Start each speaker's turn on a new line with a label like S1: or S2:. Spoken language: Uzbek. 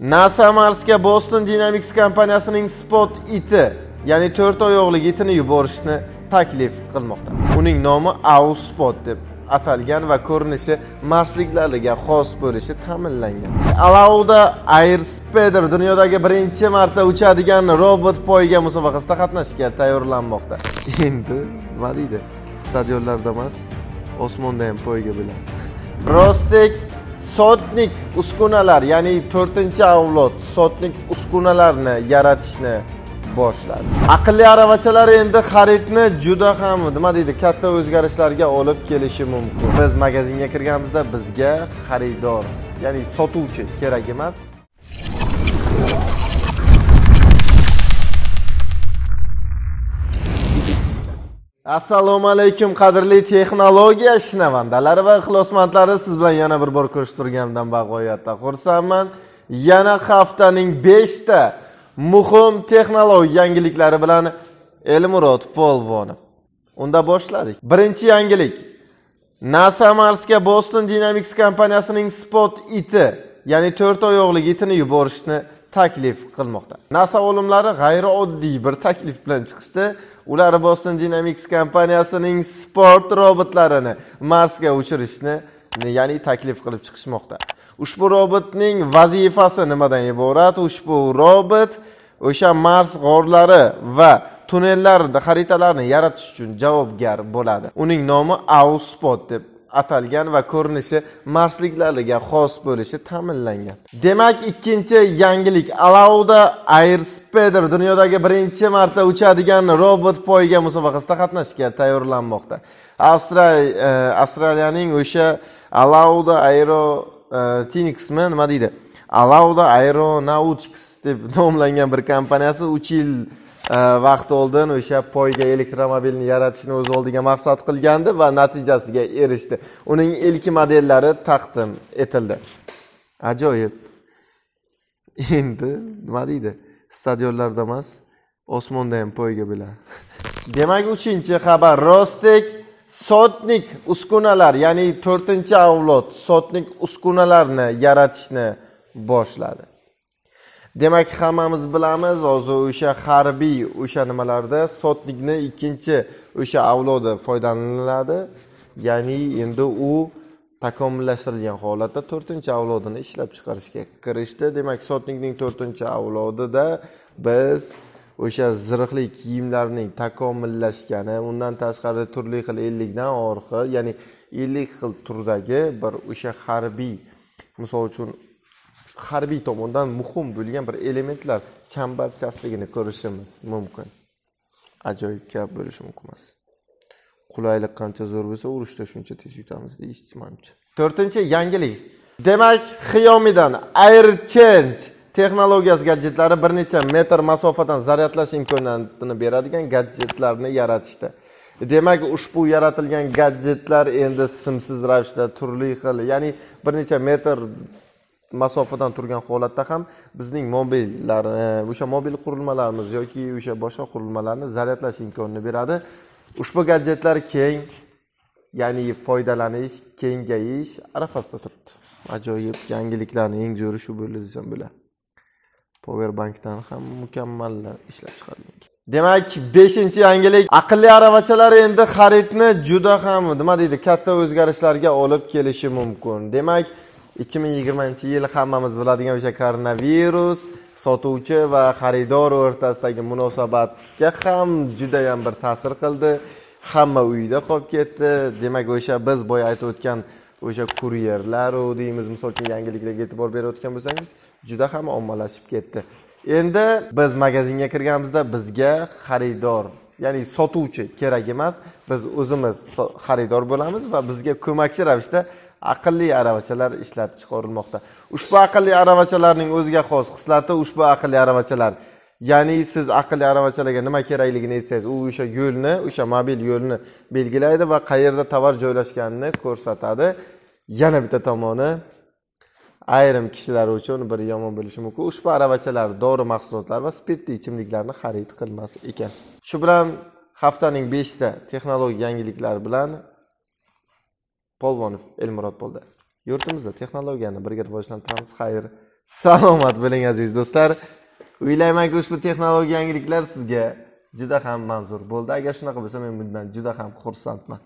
S1: nasa marsga boston dynamics kompaniyasining spot iti ya'ni to'rt oyoqli itini yuborishni taklif qilmoqda. Uning nomi auspot deb atalgan va ko'rinishi marsliklarga xos bo'lishi ta'minlangan. Alauda airspeeder dunyodagi birinchi marta uchadigan robot poyga musobaqasida qatnashishga tayyorlanmoqda. Endi nima deydi? Stadionlarda emas osmonda ham poyga bilan. Rostek sotnik uskunalar ya'ni to'rtinchi avlod sotnik uskunalarni yaratishni boshladi. Aqlli aravachalar endi xaridni juda ham nima deydi katta o'zgarishlarga olib kelishi mumkin. Biz magazinga kirganimizda bizga xaridor ya'ni sotuvchi kerak emas assalomu alaykum qadrli texnologiya shinavandalari va ixlosmandlari siz bilan yana bir bor ko'rishib turganimdan bag'oyatda xursandman. Yana haftaning beshta muhim texnologik yangiliklari bilan elmurod polvonov. Unda boshladik. Birinchi yangilik. Nasa marsga boston dynamics kompaniyasining spot iti ya'ni to'rt oyoqli itini yuborishni taklif qilmoqda. Nasa olimlari g'ayrioddiy bir taklif bilan chiqishdi. Ular boston dynamics kompaniyasining sport robotlarini marsga uchirishni ya'ni taklif qilib chiqishmoqda. Ushbu robotning vazifasi nimadan iborat? Ushbu robot o'sha mars g'orlari va tunnellar xaritalarini yaratish uchun javobgar bo'ladi. Uning nomi auspot deb atalgan va ko'rinishi marsliklariga xos bo'lishi ta'minlangan. Demak ikkinchi yangilik alauda airspeeder dunyodagi birinchi marta uchadigan robot poyga musobaqasida qatnashishga tayyorlanmoqda. Avstraliya e, avstraliyaning o'sha alauda aero e, tinixmi nima deydi? Alauda aeronautics deb nomlangan bir kompaniyasi uch yil vaqt oldin o'sha poyga elektromobilni yaratishni o'z oldiga maqsad qilgandi va natijasiga erishdi uning ilk modellari taqdim etildi ajoyib endi nima deydi? Stadionlarda emas osmonda ham poyga bilan demak uchinchi xabar. Rostek sotnik uskunalar ya'ni to'rtinchi avlod sotnik uskunalarni yaratishni boshladi. Demak hammamiz bilamiz hozir o'sha harbiy o'sha nimalarda sotnikni ikkinchi o'sha avlodi foydalaniladi. Ya'ni endi u takomillashtirilgan holatda to'rtinchi avlodini ishlab chiqarishga kirishdi. Demak sotnikning to'rtinchi avlodida biz o'sha zirhli kiyimlarning takomillashgani undan tashqari turli xil ellikdan ortiq ya'ni ellik xil turdagi bir o'sha harbiy misol uchun harbiy tomondan muhim bo'lgan bir elementlar chambarchasligini ko'rishimiz mumkin. Ajoyib gap bo'lishi mumkin emas. Qulaylik qancha zo'r bo'lsa urushda shuncha tez yutamiz deyishdi manimcha to'rtinchi yangilik. Demak xiyomidan air change texnologiyasi gadjetlari bir necha metr masofadan zaryadlash imkoniyatini beradigan gadjetlarni yaratishdi. Demak ushbu yaratilgan gadjetlar endi simsiz ravishda turli xil ya'ni bir necha metr masofadan turgan holatda ham bizning mobillar e, o'sha mobil qurilmalarimiz yoki o'sha boshqa qurilmalarni zaryadlash imkonini beradi. Ushbu gadjetlar keng ya'ni foydalanish kengayish arafasida turibdi. Ajoyib yangiliklarni eng zo'ri shu bo'ldi desam bo'ladi. Powerbankdan ham mukammal ishlab chiqarilgan demak beshinchi yangilik aqlli aravachalar endi xaridni juda ham nima deydi katta o'zgarishlarga olib kelishi mumkin. Demak ikki ming yigirmanchi yil hammamiz biladigan o'sha koronavirus sotuvchi va xaridor o'rtasidagi munosabatga ham judayam bir ta'sir qildi. Hamma uyda qolib ketdi. Demak o'sha biz boya aytib o'tgan o'sha kuryerlaru deymiz misol uchun yangiliklarga e'tibor berayotgan bo'lsangiz juda ham ommalashib ketdi. Endi biz magazinga kirganimizda bizga xaridor ya'ni sotuvchi kerak emas. Biz o'zimiz xaridor bo'lamiz va bizga ko'makchi ravishda aqlli aravachalar ishlab chiqarilmoqda. Ushbu aqlli aravachalarning o'ziga xos xislati ushbu aqlli aravachalar. Ya'ni siz aqlli aravachalarga nima kerakligini aytsangiz u o'sha yo'lni o'sha mobil yo'lni belgilaydi va qayerda tovar joylashganini ko'rsatadi. Yana bitta tomoni ayrim kishilar uchun bir yomon bo'lishi mumkin. Ushbu aravachalar dori mahsulotlari va spirtli ichimliklarni xarid qilmas ekan. Shu bilan haftaning beshta texnologik yangiliklari bilan polvonov elmurod bo'ldi yurtimizda texnologiyani birga rivojlantiramiz. Xayr salomat bo'ling aziz do'stlar. O'ylaymanki ushbu texnologiya yangiliklar sizga juda ham manzur bo'ldi. Agar shunaqa bo'lsa men bundan juda ham xursandman.